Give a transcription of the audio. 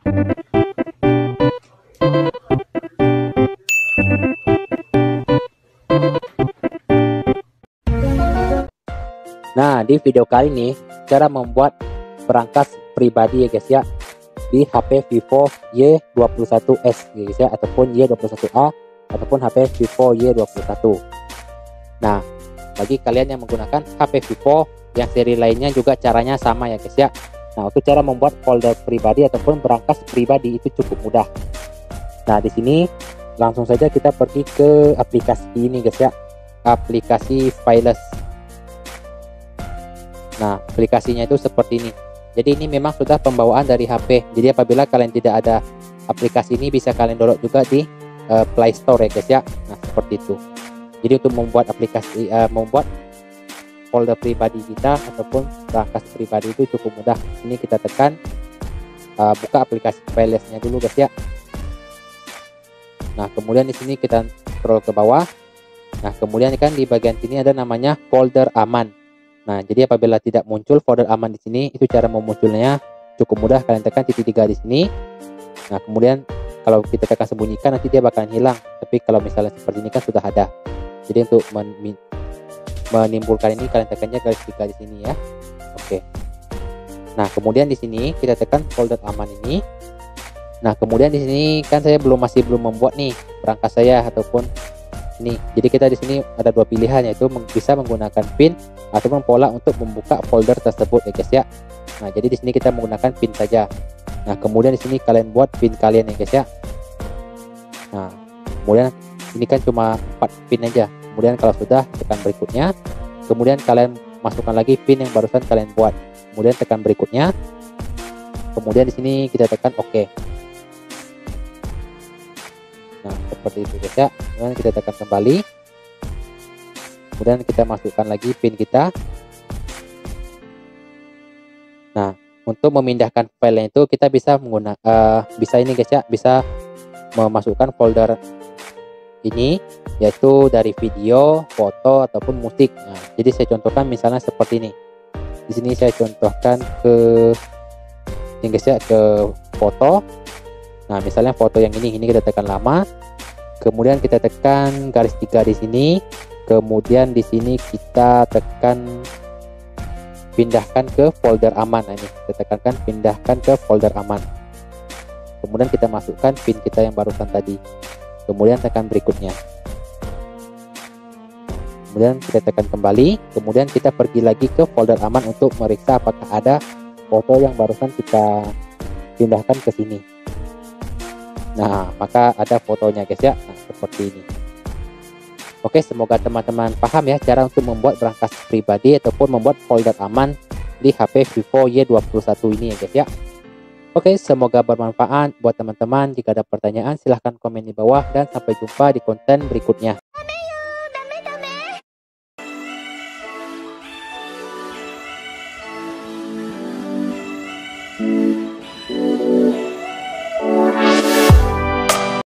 Nah, di video kali ini cara membuat perangkas pribadi ya guys ya di HP Vivo Y21s ya guys ya ataupun Y21A ataupun HP Vivo Y21. Nah, bagi kalian yang menggunakan HP Vivo yang seri lainnya juga caranya sama ya guys ya. Nah, untuk cara membuat folder pribadi ataupun perangkas pribadi itu cukup mudah. Nah, di sini langsung saja kita pergi ke aplikasi ini guys ya. Aplikasi Files Nah, aplikasinya itu seperti ini. Jadi ini memang sudah pembawaan dari HP. Jadi apabila kalian tidak ada aplikasi ini bisa kalian download juga di uh, Play Store ya guys ya. Nah, seperti itu. Jadi untuk membuat aplikasi uh, membuat folder pribadi kita ataupun perangkas pribadi itu cukup mudah. Ini kita tekan uh, buka aplikasi filesnya dulu guys ya. Nah, kemudian di sini kita scroll ke bawah. Nah, kemudian kan di bagian sini ada namanya folder aman. Nah, jadi apabila tidak muncul folder aman di sini, itu cara memunculnya cukup mudah. Kalian tekan titik tiga di sini. Nah, kemudian kalau kita tekan sembunyikan nanti dia bakalan hilang. Tapi kalau misalnya seperti ini kan sudah ada. Jadi untuk menimbulkan ini kalian tekannya garis tiga di sini ya. Oke. Nah, kemudian di sini kita tekan folder aman ini. Nah, kemudian di sini kan saya belum masih belum membuat nih perangkat saya ataupun ini. Jadi kita di sini ada dua pilihan yaitu bisa menggunakan pin ataupun pola untuk membuka folder tersebut ya guys ya. Nah, jadi di sini kita menggunakan pin saja. Nah, kemudian di sini kalian buat pin kalian ya guys ya. Nah, kemudian ini kan cuma 4 pin aja. Kemudian kalau sudah tekan berikutnya. Kemudian kalian masukkan lagi pin yang barusan kalian buat. Kemudian tekan berikutnya. Kemudian di sini kita tekan. OK. Nah, seperti itu ya. Kemudian kita tekan kembali. Kemudian kita masukkan lagi pin kita. Nah, untuk memindahkan file itu kita bisa menggunakan uh, bisa ini guys ya, bisa memasukkan folder ini yaitu dari video, foto ataupun musik. Nah, jadi saya contohkan misalnya seperti ini. Di sini saya contohkan ke ini guys ya ke foto Nah, misalnya foto yang ini, ini kita tekan lama. Kemudian kita tekan garis tiga di sini. Kemudian di sini kita tekan pindahkan ke folder aman. Nah, ini kita tekankan pindahkan ke folder aman. Kemudian kita masukkan pin kita yang barusan tadi. Kemudian tekan berikutnya. Kemudian kita tekan kembali. Kemudian kita pergi lagi ke folder aman untuk meriksa apakah ada foto yang barusan kita pindahkan ke sini. Nah, maka ada fotonya guys ya. Nah, seperti ini. Oke, semoga teman-teman paham ya cara untuk membuat berangkas pribadi ataupun membuat folder aman di HP Vivo Y21 ini ya guys ya. Oke, semoga bermanfaat buat teman-teman. Jika ada pertanyaan silahkan komen di bawah dan sampai jumpa di konten berikutnya.